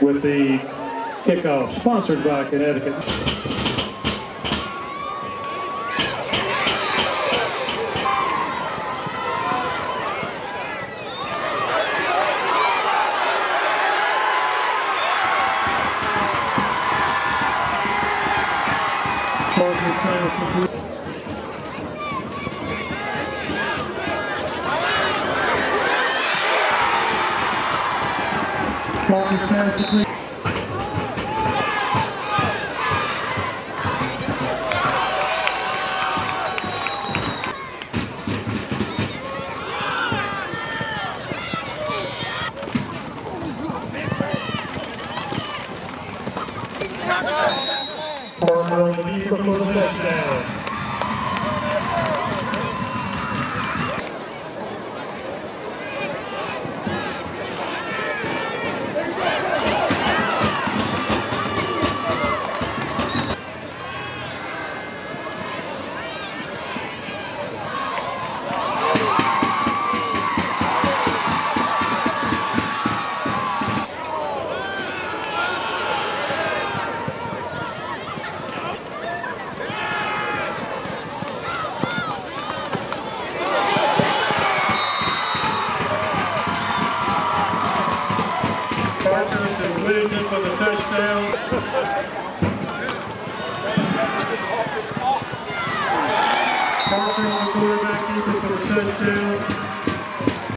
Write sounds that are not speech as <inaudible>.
with the kickoff sponsored by Connecticut. Vehicle for the touchdown. And Williamson for the touchdown. <laughs> Parker